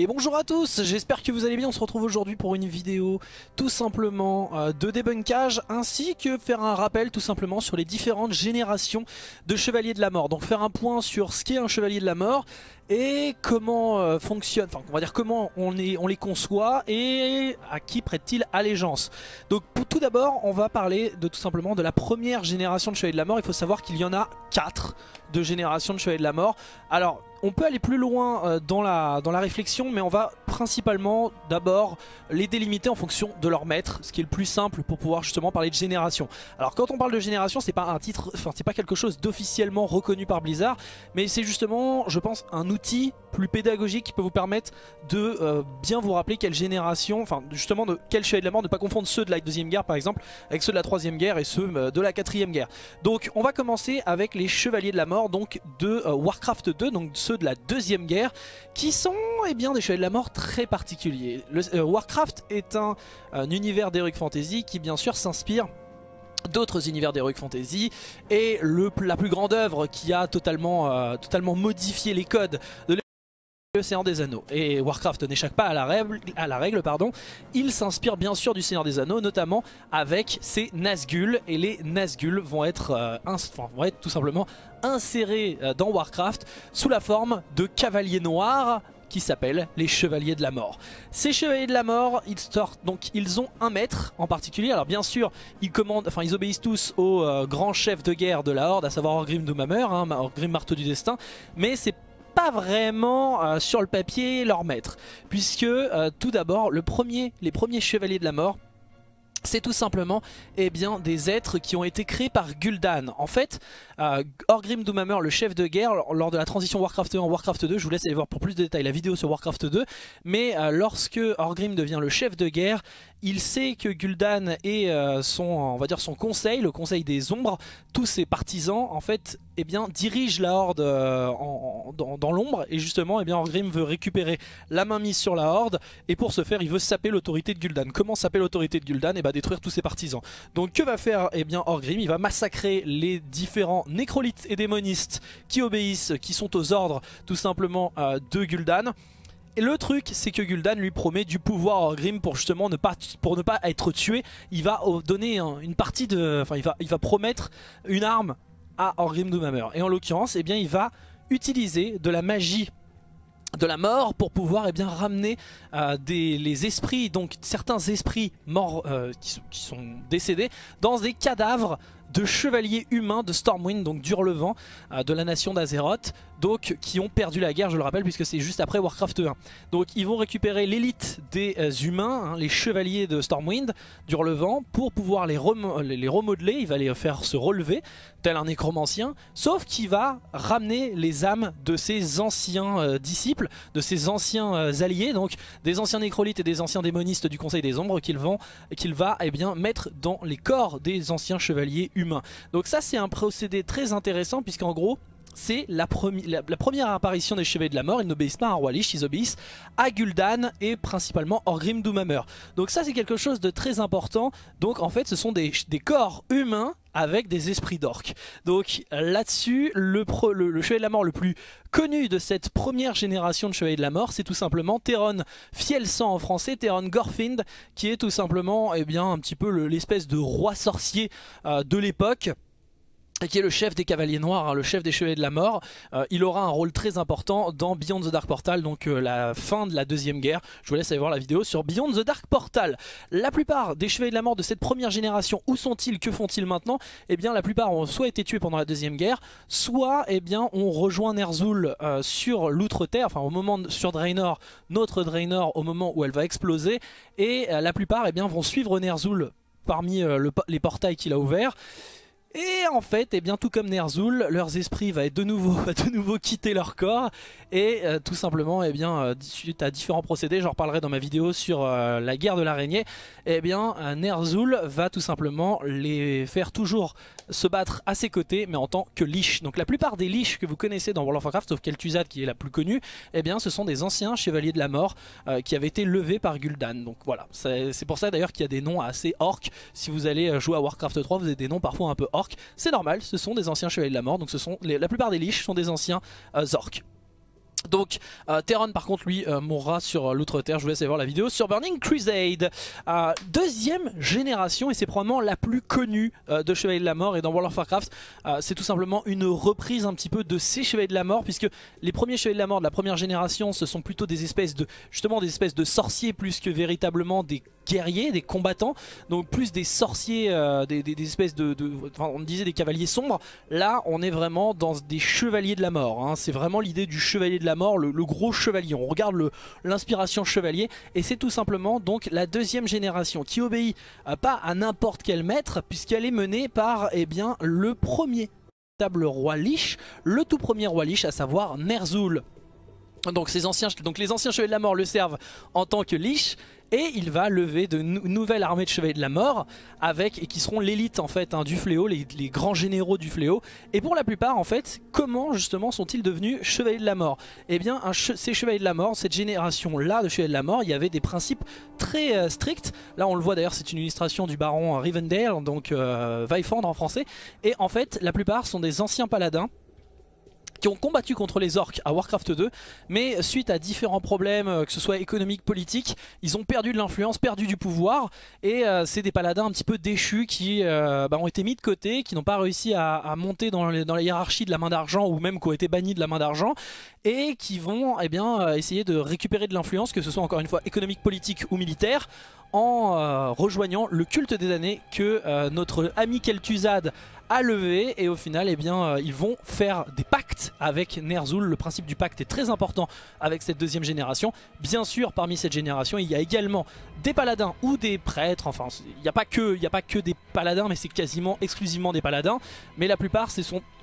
Et bonjour à tous, j'espère que vous allez bien, on se retrouve aujourd'hui pour une vidéo tout simplement euh, de débunkage ainsi que faire un rappel tout simplement sur les différentes générations de Chevaliers de la Mort. Donc faire un point sur ce qu'est un Chevalier de la Mort et comment euh, fonctionne, enfin on va dire comment on, les conçoit et à qui prête-t-il allégeance. Donc tout d'abord on va parler de tout simplement de la première génération de Chevaliers de la Mort, il faut savoir qu'il y en a 4 de générations de Chevaliers de la Mort. Alors on peut aller plus loin euh, dans, la, réflexion mais on va principalement d'abord les délimiter en fonction de leur maître, ce qui est le plus simple pour pouvoir justement parler de génération. Alors quand on parle de génération, c'est pas un titre, enfin c'est pas quelque chose d'officiellement reconnu par Blizzard, mais c'est justement, je pense, un outil plus pédagogique qui peut vous permettre de euh, bien vous rappeler quelle génération, enfin justement de quel chevalier de la mort, ne pas confondre ceux de la deuxième guerre par exemple avec ceux de la troisième guerre et ceux euh, de la quatrième guerre. Donc on va commencer avec les chevaliers de la mort, donc de Warcraft 2, donc de la deuxième guerre, qui sont eh bien des chevaliers de la mort très très particulier. Le, euh, Warcraft est un, univers d'Heroic Fantasy qui bien sûr s'inspire d'autres univers d'Heroic Fantasy et la plus grande œuvre qui a totalement, euh, totalement modifié les codes de l'Océan des Anneaux. Et Warcraft n'échappe pas à la règle, pardon. il s'inspire bien sûr du Seigneur des Anneaux, notamment avec ses Nazgûl, et les Nazgûl vont être, euh, tout simplement insérés dans Warcraft sous la forme de cavaliers noirs qui s'appellent les Chevaliers de la Mort. Ces Chevaliers de la Mort, ils sortent, donc ils ont un maître en particulier. Alors bien sûr, ils commandent, enfin ils obéissent tous au euh, grand chef de guerre de la Horde, à savoir Orgrim Doomhammer, hein, Orgrim Marteau du Destin, mais c'est vraiment euh, sur le papier leur maître, puisque euh, tout d'abord, le premier, les premiers Chevaliers de la Mort c'est tout simplement eh bien, des êtres qui ont été créés par Gul'dan. En fait, euh, Orgrim Doomhammer, le chef de guerre, lors de la transition Warcraft 1 en Warcraft 2, je vous laisse aller voir pour plus de détails la vidéo sur Warcraft 2, mais lorsque Orgrim devient le chef de guerre, il sait que Gul'dan et son, on va dire son conseil, le conseil des ombres, tous ses partisans, en fait, eh bien, dirigent la horde euh, dans, l'ombre. Et justement, eh Orgrim veut récupérer la main mise sur la horde. Et pour ce faire, il veut saper l'autorité de Gul'dan. Comment saper l'autorité de Gul'dan? Et eh bien, détruire tous ses partisans. Donc, que va faire eh bien, Orgrim? Il va massacrer les différents nécrolites et démonistes qui obéissent, qui sont aux ordres, tout simplement, euh, de Gul'dan. Et le truc, c'est que Gul'dan lui promet du pouvoir à Orgrim pour justement ne pas, être tué. Il va donner une partie de... Enfin, il il va promettre une arme à Orgrim Doomhammer. Et en l'occurrence, eh bien, il va utiliser de la magie de la mort pour pouvoir eh bien, ramener euh, des, les esprits, donc certains esprits morts euh, qui, sont décédés, dans des cadavres de chevaliers humains de Stormwind, donc d'Hurlevent, euh, de la nation d'Azeroth, donc qui ont perdu la guerre, je le rappelle, puisque c'est juste après Warcraft 1. Donc ils vont récupérer l'élite des euh, humains, hein, les chevaliers de Stormwind, d'Hurlevent, pour pouvoir les, remodeler, il va les faire se relever, tel un nécromancien, sauf qu'il va ramener les âmes de ses anciens euh, disciples, de ses anciens alliés, donc des anciens nécrolites et des anciens démonistes du Conseil des Ombres, qu'il va eh mettre dans les corps des anciens chevaliers humains. Donc ça c'est un procédé très intéressant puisqu'en gros c'est la, première apparition des Chevaliers de la Mort. Ils n'obéissent pas à un roi Lich, ils obéissent à Gul'dan et principalement Orgrim Doomhammer. Donc ça c'est quelque chose de très important. Donc en fait ce sont des, corps humains avec des esprits d'orques. Donc là-dessus, le, Chevalier de la Mort le plus connu de cette première génération de Chevaliers de la Mort, c'est tout simplement Theron Fielsang en français, Theron Gorfind, qui est tout simplement eh bien, un petit peu l'espèce de roi sorcier euh, de l'époque qui est le chef des Cavaliers Noirs, hein, le chef des Chevaliers de la Mort. Euh, il aura un rôle très important dans Beyond the Dark Portal, donc euh, la fin de la deuxième guerre. Je vous laisse aller voir la vidéo sur Beyond the Dark Portal. La plupart des Chevaliers de la Mort de cette première génération, où sont-ils Que font-ils maintenant? Eh bien la plupart ont soit été tués pendant la deuxième guerre, soit eh bien, ont rejoint Ner'zhul euh, sur l'outre-terre, enfin au moment de, sur Draenor, notre Draenor au moment où elle va exploser. Et la plupart eh bien, vont suivre Ner'zhul parmi les portails qu'il a ouverts. Et en fait, eh bien, tout comme Ner'zhul, leurs esprits vont de nouveau, de nouveau quitter leur corps et euh, tout simplement, eh bien, euh, suite à différents procédés, j'en reparlerai dans ma vidéo sur euh, la guerre de l'araignée, eh bien, Ner'zhul va tout simplement les faire toujours se battre à ses côtés, mais en tant que Lich. Donc la plupart des Lich que vous connaissez dans World of Warcraft, sauf Kel'Thuzad qui est la plus connue, eh bien, ce sont des anciens chevaliers de la mort qui avaient été levés par Gul'dan. Donc voilà, c'est pour ça d'ailleurs qu'il y a des noms assez orques. Si vous allez jouer à Warcraft 3, vous avez des noms parfois un peu orques c'est normal, ce sont des anciens chevaliers de la mort, donc ce sont la plupart des liches sont des anciens euh, orques. Donc euh, Terran par contre lui euh, mourra sur l'outre-terre, je vous laisse aller voir la vidéo sur Burning Crusade. Euh, deuxième génération et c'est probablement la plus connue euh, de Chevalier de la Mort et dans World of Warcraft euh, c'est tout simplement une reprise un petit peu de ces Chevaliers de la Mort puisque les premiers Chevaliers de la Mort de la première génération ce sont plutôt des espèces de justement des espèces de sorciers plus que véritablement des guerriers, des combattants, donc plus des sorciers, euh, des, espèces de, enfin, on disait des cavaliers sombres. Là, on est vraiment dans des chevaliers de la mort. hein. C'est vraiment l'idée du chevalier de la mort, le, gros chevalier. On regarde l'inspiration chevalier, et c'est tout simplement donc la deuxième génération qui obéit euh, pas à n'importe quel maître, puisqu'elle est menée par eh bien le premier roi Lich, le tout premier roi Lich, à savoir Ner'zhul. Donc, ces anciens, donc les anciens chevaliers de la mort le servent en tant que Lich et il va lever de nou- nouvelles armées de chevaliers de la mort avec et qui seront l'élite en fait hein, du fléau, les, grands généraux du fléau. Et pour la plupart en fait, comment justement sont-ils devenus chevaliers de la mort? Eh bien, ces chevaliers de la mort, cette génération là de chevaliers de la mort, il y avait des principes très euh, stricts. Là, on le voit d'ailleurs, c'est une illustration du baron Rivendell, donc euh, en français. Et en fait, la plupart sont des anciens paladins qui ont combattu contre les orques à Warcraft 2 mais suite à différents problèmes euh, que ce soit économiques, politiques ils ont perdu de l'influence, perdu du pouvoir et euh, c'est des paladins un petit peu déchus qui euh, bah, ont été mis de côté qui n'ont pas réussi à, monter dans la hiérarchie de la main d'argent ou même qui ont été bannis de la main d'argent et qui vont eh bien, euh, essayer de récupérer de l'influence que ce soit encore une fois économique, politique ou militaire en euh, rejoignant le culte des années que euh, notre ami Kel'Thuzad a levé et au final eh bien ils vont faire des pactes avec Ner'zhul. Le principe du pacte est très important avec cette deuxième génération. Bien sûr parmi cette génération il y a également des paladins ou des prêtres, enfin il n'y a, pas que- a pas que des paladins mais c'est quasiment exclusivement des paladins. Mais la plupart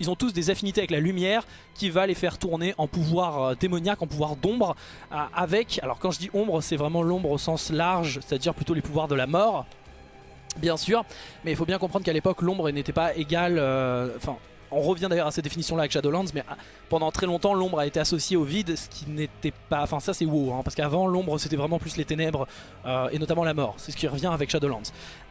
ils ont tous des affinités avec la lumière qui va les faire tourner en pouvoir euh, démoniaque, en pouvoir d'ombre euh, avec, alors quand je dis ombre c'est vraiment l'ombre au sens large, c'est-à-dire plutôt les pouvoirs de la mort bien sûr, mais il faut bien comprendre qu'à l'époque l'ombre n'était pas égale, euh, enfin on revient d'ailleurs à cette définition là avec Shadowlands, mais pendant très longtemps l'ombre a été associée au vide, ce qui n'était pas, enfin ça c'est WoW, hein, parce qu'avant l'ombre c'était vraiment plus les ténèbres et notamment la mort, c'est ce qui revient avec Shadowlands.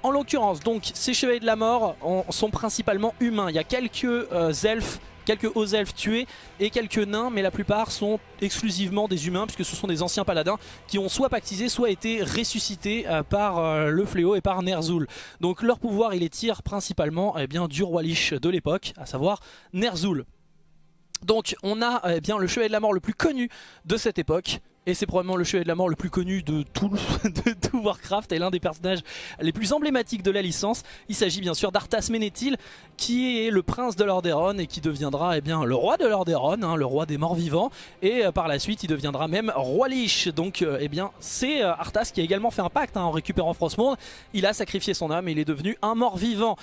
En l'occurrence donc ces chevaliers de la mort ont- sont principalement humains, il y a quelques elfes quelques hauts elfes tués et quelques nains, mais la plupart sont exclusivement des humains puisque ce sont des anciens paladins qui ont soit pactisé, soit été ressuscités euh, par euh, le fléau et par Ner'zhul. Donc leur pouvoir, il les tire principalement eh bien, du roi Lich de l'époque, à savoir Ner'zhul. Donc on a eh bien, le chevalier de la mort le plus connu de cette époque. Et c'est probablement le chevalier de la mort le plus connu de tout, Warcraft et l'un des personnages les plus emblématiques de la licence. Il s'agit bien sûr d'Arthas Menethil, qui est le prince de Lordaeron et qui deviendra eh bien, le roi de Lordaeron, hein, le roi des morts vivants. Et euh, par la suite, il deviendra même roi Lich. Donc euh, eh bien, c'est euh, Arthas qui a également fait un pacte hein, en récupérant Frostmourne. Il a sacrifié son âme et il est devenu un mort vivant,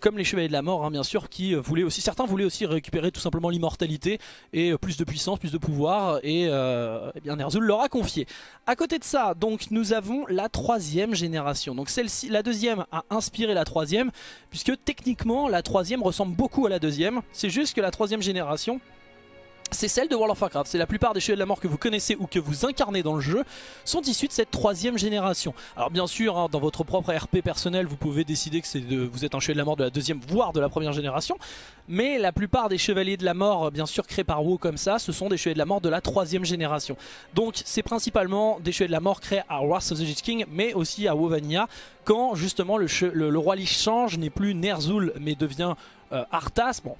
comme les chevaliers de la mort, hein, bien sûr, qui voulaient aussi, certains voulaient aussi récupérer tout simplement l'immortalité et plus de puissance, plus de pouvoir. Et eh bien, Ner'zhul leur a confié. À côté de ça, donc nous avons la troisième génération. Donc celle-ci, la deuxième a inspiré la troisième, puisque techniquement la troisième ressemble beaucoup à la deuxième. C'est juste que la troisième génération c'est celle de World of Warcraft. C'est la plupart des chevaliers de la mort que vous connaissez ou que vous incarnez dans le jeu sont issus de cette troisième génération. Alors bien sûr, hein, dans votre propre RP personnel, vous pouvez décider que de, vous êtes un chevalier de la mort de la deuxième, voire de la première génération. Mais la plupart des chevaliers de la mort, bien sûr créés par WoW comme ça, ce sont des chevaliers de la mort de la troisième génération. Donc c'est principalement des chevaliers de la mort créés à Wrath of the Lich King, mais aussi à WoW Vanilla, quand justement le, roi Lich change, n'est plus Ner'zhul, mais devient euh, Arthas. Bon,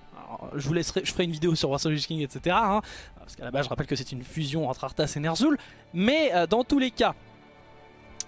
je vous laisserai, je ferai une vidéo sur Lich King, etc. hein, parce qu'à la base, je rappelle que c'est une fusion entre Arthas et Ner'zhul. Mais euh, dans tous les cas,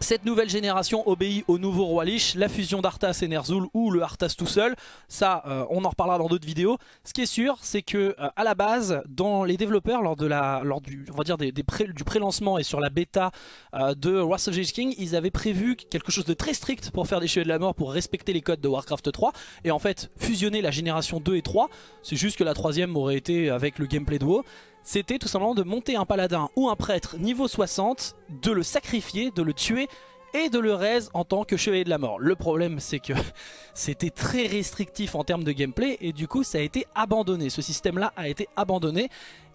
cette nouvelle génération obéit au nouveau roi Lich, la fusion d'Arthas et Ner'zhul ou le Arthas tout seul. Ça, euh, on en reparlera dans d'autres vidéos. Ce qui est sûr, c'est que euh, à la base, dans les développeurs, lors du, on et sur la bêta euh, de Wrath of King, ils avaient prévu quelque chose de très strict pour faire des chevaliers de la mort, pour respecter les codes de Warcraft 3 et en fait fusionner la génération 2 et 3. C'est juste que la troisième aurait été avec le gameplay de WoW c'était tout simplement de monter un paladin ou un prêtre niveau 60, de le sacrifier, de le tuer et de le raise en tant que chevalier de la mort. Le problème c'est que c'était très restrictif en termes de gameplay et du coup ça a été abandonné. Ce système là a été abandonné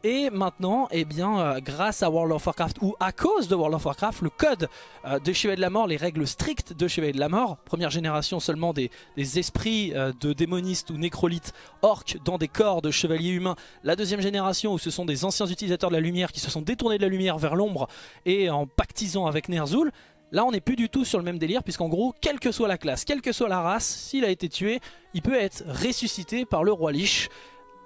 Et maintenant, eh bien, euh, grâce à World of Warcraft ou à cause de World of Warcraft, le code euh, de Chevalier de la Mort, les règles strictes de Chevalier de la Mort, première génération seulement des, esprits euh, de démonistes ou nécrolites orques dans des corps de chevaliers humains. La deuxième génération où ce sont des anciens utilisateurs de la lumière qui se sont détournés de la lumière vers l'ombre et en pactisant avec Ner'zhul. Là on n'est plus du tout sur le même délire puisqu'en gros quelle que soit la classe, quelle que soit la race, s'il a été tué, il peut être ressuscité par le roi Lich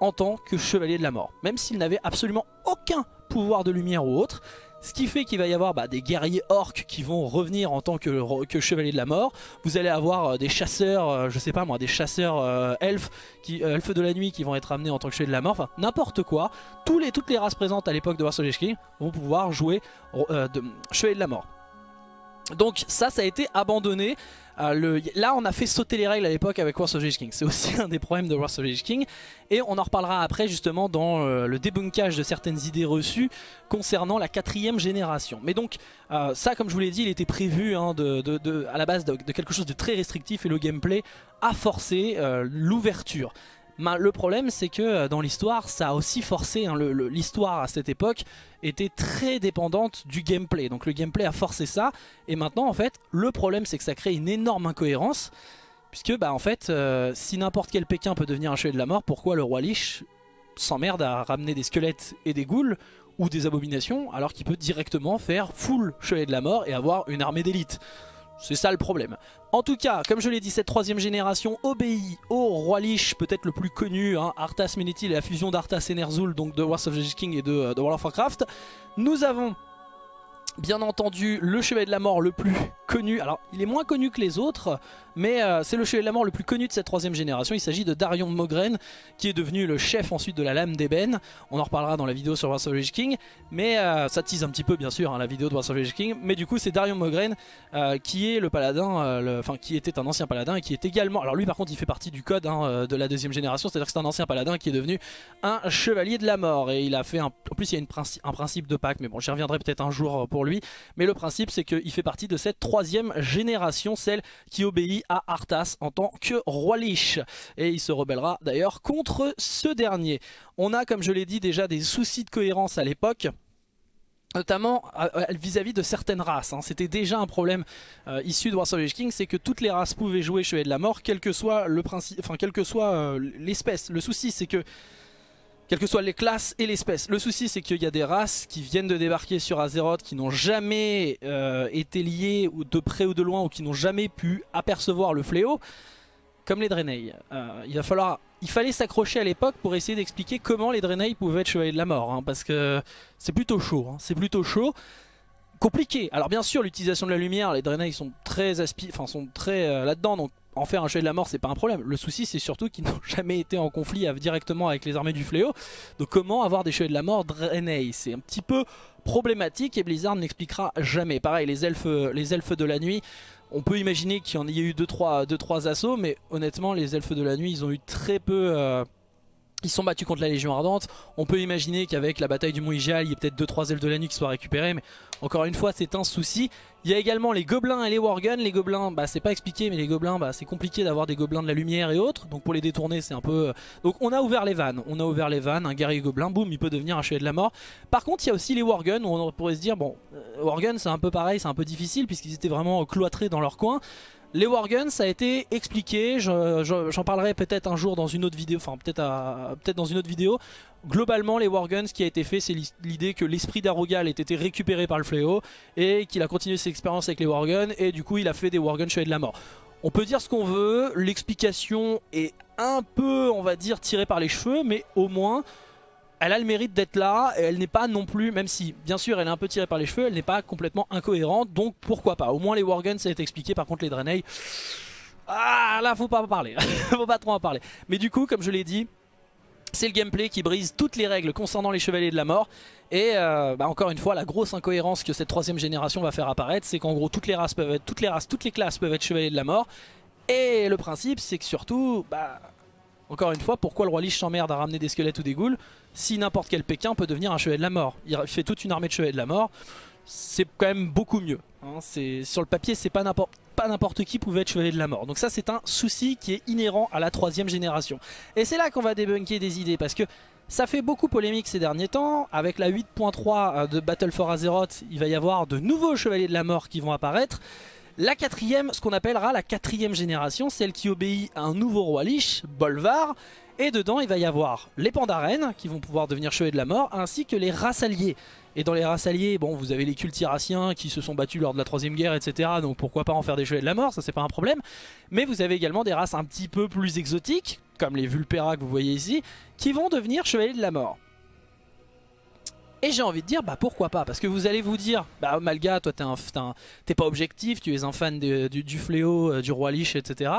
en tant que chevalier de la mort. Même s'il n'avait absolument aucun pouvoir de lumière ou autre. Ce qui fait qu'il va y avoir bah, des guerriers orques qui vont revenir en tant que, chevalier de la mort. Vous allez avoir euh, des chasseurs, euh, je sais pas moi, des chasseurs euh, elfes, elfes de la nuit qui vont être amenés en tant que chevalier de la mort. Enfin, n'importe quoi. Les, toutes les races présentes à l'époque de Warsaw vont pouvoir jouer chevalier de la mort. Donc ça, ça a été abandonné. Euh, là, on a fait sauter les règles à l'époque avec Wars of King. C'est aussi un des problèmes de Wars of King. Et on en reparlera après justement dans euh, le débunkage de certaines idées reçues concernant la quatrième génération. Mais donc, euh, ça, comme je vous l'ai dit, il était prévu hein, à la base de, quelque chose de très restrictif et le gameplay a forcé l'ouverture. Le problème c'est que euh, dans l'histoire ça a aussi forcé, hein, l'histoire à cette époque était très dépendante du gameplay. Donc le gameplay a forcé ça et maintenant en fait le problème c'est que ça crée une énorme incohérence. Puisque bah en fait euh, si n'importe quel Pékin peut devenir un chevalier de la mort, pourquoi le roi Lich s'emmerde à ramener des squelettes et des ghouls ou des abominations alors qu'il peut directement faire full chevalier de la mort et avoir une armée d'élite? C'est ça le problème. En tout cas, comme je l'ai dit, cette troisième génération obéit au roi Lich, peut-être le plus connu, hein, Arthas Menethil et la fusion d'Arthas et Ner'zhul, donc de Wars of the King et de, euh, de World of Warcraft. Nous avons bien entendu le Chevalier de la Mort le plus connu, alors il est moins connu que les autres, mais euh, c'est le Chevalier de la Mort le plus connu de cette troisième génération, il s'agit de Darion Mogren, qui est devenu le chef ensuite de la Lame d'Ébène, on en reparlera dans la vidéo sur War of King, mais euh, ça tease un petit peu bien sûr hein, la vidéo de War of King, mais du coup c'est Darion Mogren euh, qui est le paladin, enfin qui était un ancien paladin et qui est également, alors lui par contre il fait partie du code hein, de la deuxième génération, c'est à dire que c'est un ancien paladin qui est devenu un Chevalier de la Mort, et il a fait, un, en plus il y a une un principe de pacte, mais bon j'y reviendrai peut-être un jour pour lui, mais le principe c'est qu'il fait partie de cette troisième génération, celle qui obéit à Arthas en tant que roi Lich. Et il se rebellera d'ailleurs contre ce dernier. On a comme je l'ai dit déjà des soucis de cohérence à l'époque notamment euh, euh, vis-à-vis de certaines races. Hein. C'était déjà un problème euh, issu de Warsaw King, c'est que toutes les races pouvaient jouer Chevalier de la Mort, quel que soit le principe, enfin que soit l'espèce. Le souci, c'est que quelles que soient les classes et l'espèce. Le souci c'est qu'il y a des races qui viennent de débarquer sur Azeroth qui n'ont jamais euh, été liées de près ou de loin ou qui n'ont jamais pu apercevoir le fléau, comme les Draenei. Euh, il va falloir, il fallait s'accrocher à l'époque pour essayer d'expliquer comment les Draenei pouvaient être de la mort, hein, parce que c'est plutôt chaud, hein. c'est plutôt chaud compliqué. Alors bien sûr l'utilisation de la lumière, les Draenei sont très enfin sont très euh, là-dedans, en faire un chevalier de la mort c'est pas un problème. Le souci c'est surtout qu'ils n'ont jamais été en conflit directement avec les armées du fléau. Donc comment avoir des chevaliers de la mort Draenei C'est un petit peu problématique et Blizzard n'expliquera jamais. Pareil les elfes, les elfes de la nuit, on peut imaginer qu'il y en ait eu 2-3 deux, trois, assauts mais honnêtement les elfes de la nuit ils ont eu très peu... Euh, ils sont battus contre la Légion Ardente. On peut imaginer qu'avec la bataille du Mont il y a peut-être 2-3 ailes de la nuit qui soient récupérées. Mais encore une fois, c'est un souci. Il y a également les gobelins et les warguns. Les gobelins, bah, c'est pas expliqué, mais les gobelins, bah, c'est compliqué d'avoir des gobelins de la lumière et autres. Donc pour les détourner, c'est un peu... Euh, donc on a ouvert les vannes. On a ouvert les vannes. Un guerrier gobelin, boum, il peut devenir un chevalier de la mort. Par contre, il y a aussi les warguns où on pourrait se dire, bon, euh, warguns, c'est un peu pareil, c'est un peu difficile puisqu'ils étaient vraiment cloîtrés dans leur coin. Les Warguns, ça a été expliqué, j'en parlerai peut-être un jour dans une autre vidéo, enfin peut-être peut dans une autre vidéo. Globalement, les Warguns, ce qui a été fait, c'est l'idée que l'esprit d'Arogal ait été récupéré par le fléau et qu'il a continué ses expériences avec les Warguns et du coup il a fait des Warguns Chevaliers de la Mort. On peut dire ce qu'on veut, l'explication est un peu, on va dire, tirée par les cheveux, mais au moins elle a le mérite d'être là, et elle n'est pas non plus, même si bien sûr elle est un peu tirée par les cheveux, elle n'est pas complètement incohérente, donc pourquoi pas. Au moins les Warguns ça a été expliqué, par contre les Draenei, ah là faut pas en parler, faut pas trop en parler. Mais du coup comme je l'ai dit, c'est le gameplay qui brise toutes les règles concernant les chevaliers de la mort. Et euh, bah, encore une fois la grosse incohérence que cette troisième génération va faire apparaître c'est qu'en gros toutes les races peuvent être, toutes les races, toutes les classes peuvent être chevaliers de la mort. Et le principe c'est que surtout bah, encore une fois, pourquoi le roi Lich s'emmerde à ramener des squelettes ou des ghouls? Si n'importe quel Pékin peut devenir un chevalier de la mort Il fait toute une armée de chevaliers de la mort, c'est quand même beaucoup mieux. Hein. Sur le papier, c'est pas n'importe qui pouvait être chevalier de la mort. Donc ça, c'est un souci qui est inhérent à la troisième génération. Et c'est là qu'on va débunker des idées, parce que Ça fait beaucoup polémique ces derniers temps. Avec la 8.3 de Battle for Azeroth, il va y avoir de nouveaux Chevaliers de la Mort qui vont apparaître. La quatrième, ce qu'on appellera la quatrième génération, celle qui obéit à un nouveau roi Lich, Bolvar. Et dedans, il va y avoir les Pandaren qui vont pouvoir devenir chevaliers de la mort, ainsi que les races alliées. Et dans les races alliées, bon, vous avez les cultiraciens qui se sont battus lors de la troisième guerre, etc. Donc pourquoi pas en faire des chevaliers de la mort, ça c'est pas un problème. Mais vous avez également des races un petit peu plus exotiques, comme les Vulpera que vous voyez ici, qui vont devenir chevaliers de la mort. Et j'ai envie de dire, bah pourquoi pas? Parce que vous allez vous dire, bah Malga, toi t'es pas objectif, tu es un fan du, fléau, euh, du roi Lich, etc.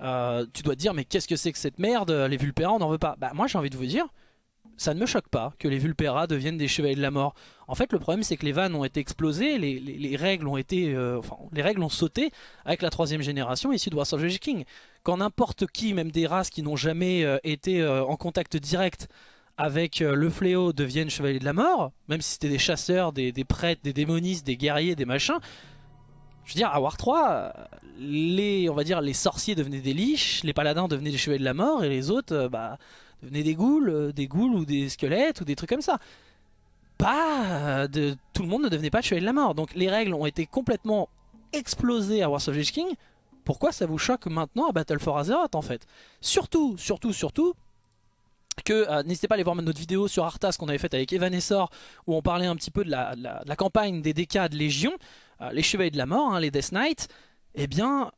Euh, tu dois te dire, mais qu'est-ce que c'est que cette merde? Les Vulpera, on n'en veut pas. Bah moi j'ai envie de vous dire, ça ne me choque pas que les Vulpera deviennent des chevaliers de la mort. En fait, le problème c'est que les vannes ont été explosées, les, règles ont été, euh, enfin, les règles ont sauté avec la troisième génération ici de Wars of the King. Quand n'importe qui, même des races qui n'ont jamais été en contact direct avec euh, le fléau deviennent chevaliers de la mort, même si c'était des chasseurs, des, prêtres, des démonistes, des guerriers, des machins. Je veux dire, à War 3, les, on va dire, les sorciers devenaient des liches, les paladins devenaient des chevaliers de la mort, et les autres, euh, bah, devenaient des ghouls, euh, des ghouls ou des squelettes ou des trucs comme ça. Pas de, tout le monde ne devenait pas chevalier de la mort. Donc les règles ont été complètement explosées à War of King. Pourquoi ça vous choque maintenant à Battle for Azeroth en fait? Surtout, surtout, surtout, que euh, n'hésitez pas à aller voir notre vidéo sur Arthas qu'on avait faite avec Evanessor où on parlait un petit peu de la, campagne des DK de Légion, euh, les Chevaliers de la Mort, hein, les Death Knights, eh bien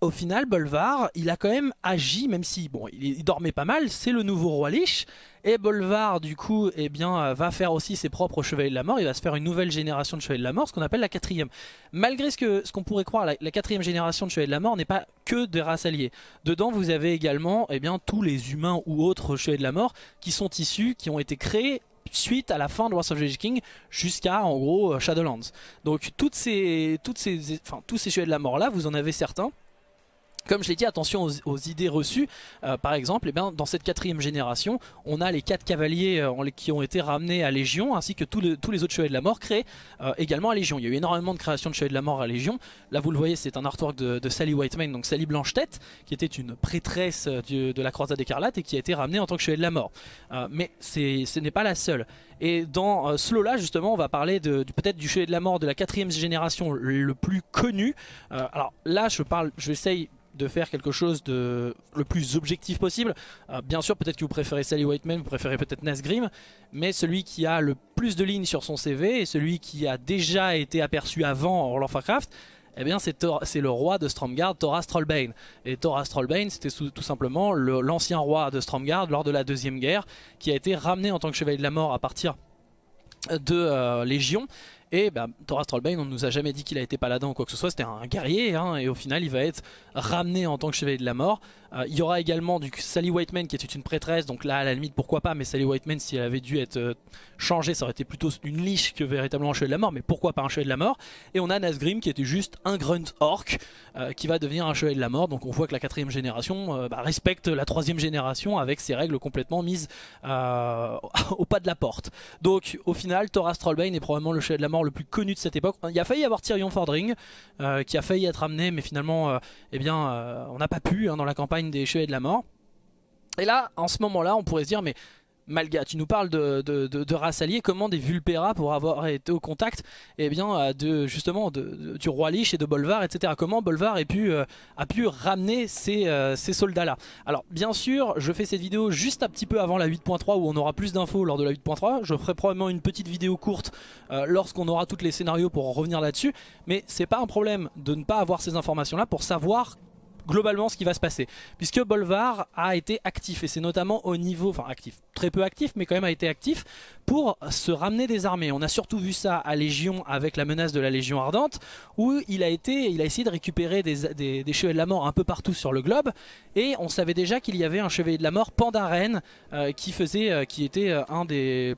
au final, Bolvar, il a quand même agi, même si bon, il, dormait pas mal, c'est le nouveau roi Lich. Et Bolvar, du coup, eh bien, euh, va faire aussi ses propres chevaliers de la mort. Il va se faire une nouvelle génération de chevaliers de la mort, ce qu'on appelle la quatrième. Malgré ce qu'on ce qu'on pourrait croire, la, quatrième génération de chevaliers de la mort n'est pas que des races alliées. Dedans, vous avez également eh bien, tous les humains ou autres chevaliers de la mort qui sont issus, qui ont été créés suite à la fin de Wars of the King jusqu'à en gros Shadowlands. Donc toutes ces, toutes ces, enfin, tous ces chevaliers de la mort là, vous en avez certains comme je l'ai dit, attention aux, idées reçues. Euh, par exemple, eh bien, dans cette quatrième génération, on a les quatre cavaliers euh, qui ont été ramenés à Légion, ainsi que tous les autres chevaliers de la mort créés euh, également à Légion. Il y a eu énormément de créations de chevaliers de la mort à Légion. Là, vous le voyez, c'est un artwork de, Sally Whiteman, donc Sally Blanche-Tête, qui était une prêtresse de la croisade écarlate et qui a été ramenée en tant que chevalier de la mort. mais ce n'est pas la seule. Et dans ce lot-là, justement, on va parler peut-être du chevalier de la mort de la quatrième génération le plus connu. alors là, je parle, je essaye de faire quelque chose de le plus objectif possible. Euh, bien sûr, peut-être que vous préférez Sally Whiteman, vous préférez peut-être Nasgrim, mais celui qui a le plus de lignes sur son CV et celui qui a déjà été aperçu avant World of Warcraft, eh bien c'est le roi de Stromgarde, Thoras Trollbane. Et Thoras Trollbane, c'était tout simplement l'ancien roi de Stromgarde lors de la Deuxième Guerre, qui a été ramené en tant que chevalier de la mort à partir de euh, Légion et bah, Thoras Trollbane, on ne nous a jamais dit qu'il a été paladin ou quoi que ce soit, c'était un guerrier, hein, et au final il va être ramené en tant que chevalier de la mort. Euh, il y aura également du Sally Whiteman qui était une prêtresse, donc là à la limite pourquoi pas, mais Sally Whiteman si elle avait dû être euh, changée, ça aurait été plutôt une liche que véritablement un chevalier de la mort, mais pourquoi pas un chevalier de la mort? Et on a Nazgrim qui était juste un grunt orc euh, qui va devenir un chevalier de la mort, donc on voit que la quatrième génération bah, respecte la troisième génération avec ses règles complètement mises au pas de la porte. Donc au final, Thoras Trollbane est probablement le chevalier de la mort le plus connu de cette époque. Il a failli y avoir Tyrion Fordring euh, qui a failli être amené mais finalement euh, eh bien, euh, on n'a pas pu hein, dans la campagne des Chevaliers de la Mort. Et là, en ce moment-là, on pourrait se dire mais Malga, tu nous parles de, de, alliée, comment des Vulpera pour avoir été au contact eh bien, euh, de, justement du roi Lich et de Bolvar, etc. Comment Bolvar a pu, euh, a pu ramener ces, euh, ces soldats-là? Alors bien sûr, je fais cette vidéo juste un petit peu avant la 8.3 où on aura plus d'infos lors de la 8.3. Je ferai probablement une petite vidéo courte lorsqu'on aura tous les scénarios pour revenir là-dessus. Mais c'est pas un problème de ne pas avoir ces informations-là pour savoir globalement ce qui va se passer. Puisque Bolvar a été actif, et c'est notamment au niveau, enfin actif, très peu actif, mais quand même a été actif pour se ramener des armées. On a surtout vu ça à Légion avec la menace de la Légion Ardente, où il a, été, il a essayé de récupérer des, chevaliers de la mort un peu partout sur le globe, et on savait déjà qu'il y avait un chevalier de la mort, Pandaren, euh, qui, faisait, euh, qui était euh, un des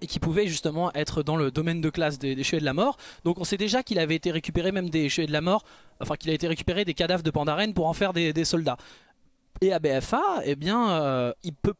et qui pouvait justement être dans le domaine de classe des, chevaliers de la mort. Donc on sait déjà qu'il avait été récupéré même des chevaliers de la mort, enfin qu'il a été récupéré des cadavres de Pandaren pour en faire des, soldats. Et à BFA, eh euh,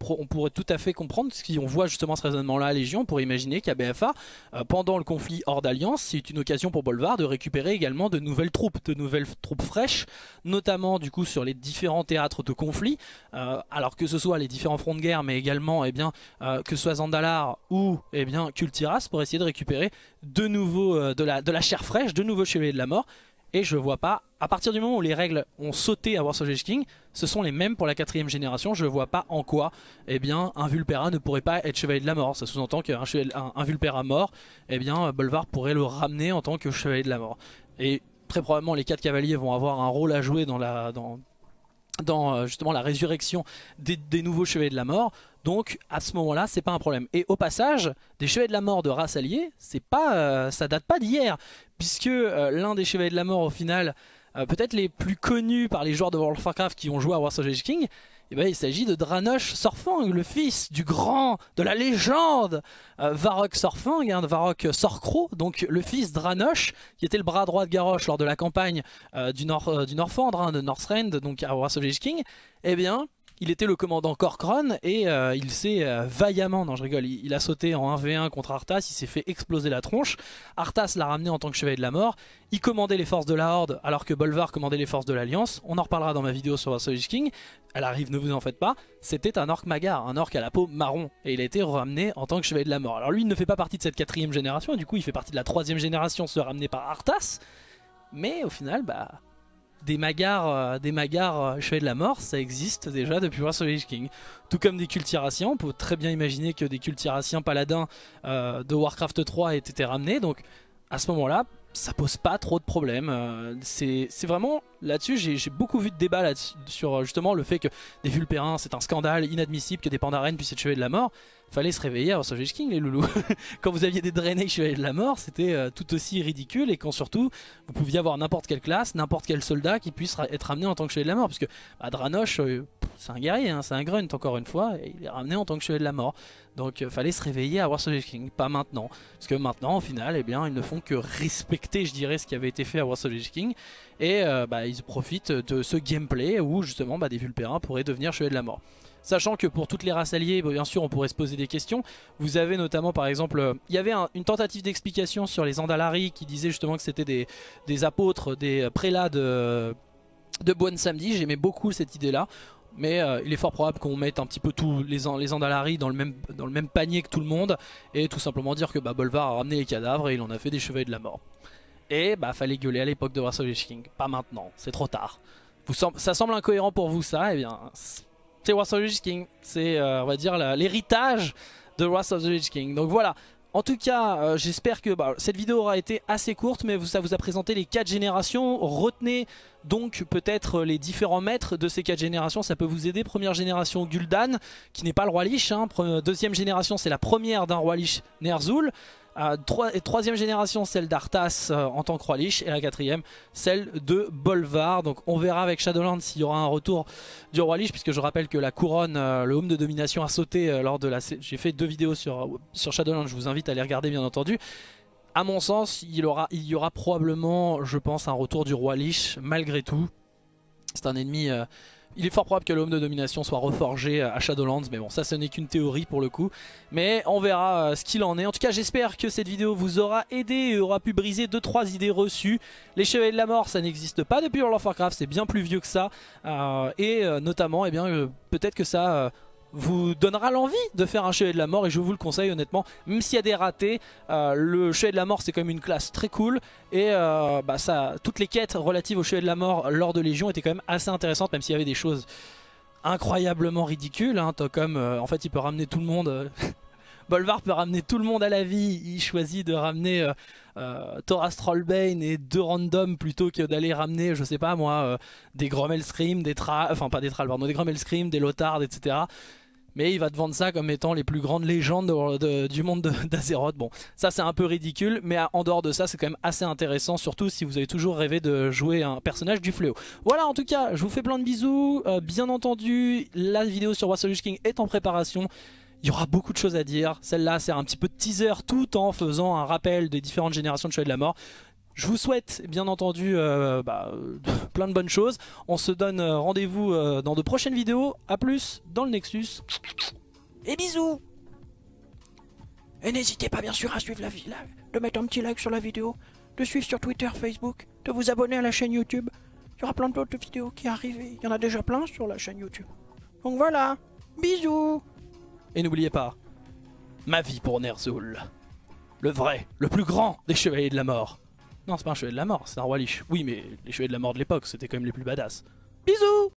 on pourrait tout à fait comprendre, si on voit justement ce raisonnement-là à Légion, on pourrait imaginer qu'à BFA, euh, pendant le conflit hors d'alliance, c'est une occasion pour Bolvar de récupérer également de nouvelles troupes, de nouvelles troupes fraîches, notamment du coup sur les différents théâtres de conflit, euh, alors que ce soit les différents fronts de guerre, mais également eh bien, que ce soit Zandalar ou eh bien, Kultiras, pour essayer de récupérer de nouveau de, la, de la chair fraîche, de nouveaux chevaliers de la mort, et je vois pas, à partir du moment où les règles ont sauté à Warsaw King, ce sont les mêmes pour la quatrième génération, je vois pas en quoi eh bien, un Vulpera ne pourrait pas être chevalier de la mort. Ça sous-entend qu'un un, un Vulpera mort, eh bien, Bolvar pourrait le ramener en tant que chevalier de la mort. Et très probablement les quatre cavaliers vont avoir un rôle à jouer dans la, euh, justement la résurrection des, nouveaux chevaliers de la mort. Donc à ce moment-là, c'est pas un problème. Et au passage, des chevaliers de la mort de race alliée, c'est pas, euh, ça date pas d'hier, puisque euh, l'un des chevaliers de la mort au final, peut-être les plus connus par les joueurs de World of Warcraft qui ont joué à Warsaw King, eh ben, il s'agit de Dranosh Sorfang, le fils du grand, de la légende euh, Varrock Sorfang, hein, Varrock Sorcro, donc le fils Dranosh, qui était le bras droit de Garrosh lors de la campagne euh, du, Nord, euh, du hein, de Northrend, donc à Wrath of King, eh bien, il était le commandant Korkron et euh, il s'est euh, vaillamment, non je rigole, il, a sauté en 1v1 contre Arthas, il s'est fait exploser la tronche. Arthas l'a ramené en tant que chevalier de la mort. Il commandait les forces de la Horde alors que Bolvar commandait les forces de l'Alliance. On en reparlera dans ma vidéo sur Savage King. Elle arrive, ne vous en faites pas. C'était un orc magar, un orc à la peau marron. Et il a été ramené en tant que chevalier de la mort. Alors lui il ne fait pas partie de cette quatrième génération, et du coup il fait partie de la troisième génération, se ramené par Arthas. Mais au final, bah des magars, euh, des euh, chevaliers de la mort, ça existe déjà depuis War of King. Tout comme des cultiraciens, on peut très bien imaginer que des cultiraciens paladins euh, de Warcraft 3 aient été ramenés. Donc à ce moment-là, ça pose pas trop de problèmes. c'est vraiment là-dessus, j'ai beaucoup vu de débats sur justement le fait que des vulpérins, c'est un scandale inadmissible que des pandarènes puissent être chevaliers de la mort fallait se réveiller à Savage King les loulous. quand vous aviez des drainés chevaliers de la mort, c'était euh, tout aussi ridicule et quand surtout vous pouviez avoir n'importe quelle classe, n'importe quel soldat qui puisse être ramené en tant que chevalier de la mort. Puisque bah, Dranosh, euh, c'est un guerrier, hein, c'est un grunt encore une fois, et il est ramené en tant que chevalier de la mort. Donc euh, fallait se réveiller à Savage King, pas maintenant. Parce que maintenant, au final, eh bien, ils ne font que respecter, je dirais, ce qui avait été fait à Savage King. Et bah, ils profitent de ce gameplay où justement bah, des Vulpérins pourraient devenir chevaliers de la mort. Sachant que pour toutes les races alliées, bien sûr, on pourrait se poser des questions. Vous avez notamment, par exemple, euh, il y avait une tentative d'explication sur les Andalari qui disait justement que c'était des, apôtres, des prélats de, de Samedi. J'aimais beaucoup cette idée-là. Mais euh, il est fort probable qu'on mette un petit peu tous les, les Andalari dans le, même, panier que tout le monde. Et tout simplement dire que bah, Bolvar a ramené les cadavres et il en a fait des chevaliers de la mort. Et bah fallait gueuler à l'époque de Wrath of King. Pas maintenant, c'est trop tard. ça semble incohérent pour vous ça, eh bien c'est Wrath of the Lich King. C'est, euh, on va dire, l'héritage de Wrath of the Lich King. Donc voilà. En tout cas, euh, j'espère que bah, cette vidéo aura été assez courte, mais ça vous a présenté les 4 générations. Retenez donc peut-être les différents maîtres de ces 4 générations, ça peut vous aider. Première génération Gul'dan, qui n'est pas le roi Lich. Hein. Deuxième génération, c'est la première d'un roi Lich Ner'zhul troisième génération, celle d'Arthas euh, en tant que roi Lich. Et la quatrième, celle de Bolvar. Donc on verra avec Shadowlands s'il y aura un retour du roi Lich. Puisque je rappelle que la couronne, euh, le home de domination a sauté euh, lors de la... J'ai fait deux vidéos sur, Shadowlands, je vous invite à les regarder bien entendu. À mon sens, il, aura, il y aura probablement, je pense, un retour du roi Lich malgré tout. C'est un ennemi il est fort probable que l'homme de domination soit reforgé à Shadowlands, mais bon, ça ce n'est qu'une théorie pour le coup. Mais on verra euh, ce qu'il en est. En tout cas, j'espère que cette vidéo vous aura aidé et aura pu briser 2-3 idées reçues. Les Chevaliers de la Mort, ça n'existe pas depuis World of Warcraft, c'est bien plus vieux que ça. Euh, et euh, notamment, eh bien, peut-être que ça vous donnera l'envie de faire un chevalier de la mort et je vous le conseille honnêtement même s'il y a des ratés euh, le chevalier de la mort c'est quand même une classe très cool et euh, bah, toutes les quêtes relatives au chevalier de la mort lors de Légion étaient quand même assez intéressantes même s'il y avait des choses incroyablement ridicules hein, euh, en fait il peut ramener tout le monde Bolvar peut ramener tout le monde à la vie. Il choisit de ramener Trollbane et deux randoms plutôt que d'aller ramener je sais pas moi des Grommel Scream des Tra enfin pas des Thrall pardon des Grommel Scream des Lothard etc mais il va te vendre ça comme étant les plus grandes légendes du monde d'Azeroth. Bon, ça c'est un peu ridicule, mais en dehors de ça, c'est quand même assez intéressant, surtout si vous avez toujours rêvé de jouer un personnage du fléau. Voilà, en tout cas, je vous fais plein de bisous. Euh, bien entendu, la vidéo sur Wassalush King est en préparation. Il y aura beaucoup de choses à dire. Celle-là, c'est un petit peu de teaser tout en faisant un rappel des différentes générations de Chevaliers de la Mort Je vous souhaite bien entendu euh, bah, plein de bonnes choses. On se donne euh, rendez-vous euh, dans de prochaines vidéos. A plus dans le Nexus. Et bisous Et n'hésitez pas bien sûr à suivre la vidéo, de mettre un petit like sur la vidéo, de suivre sur Twitter, Facebook, de vous abonner à la chaîne YouTube. Il y aura plein d'autres vidéos qui arrivent. Il y en a déjà plein sur la chaîne YouTube. Donc voilà, bisous Et n'oubliez pas, ma vie pour Ner'zhul. Le vrai, le plus grand des chevaliers de la mort. Non, c'est pas un chevalier de la mort, c'est un roi liche. Oui, mais les chevaliers de la mort de l'époque, c'était quand même les plus badass. Bisous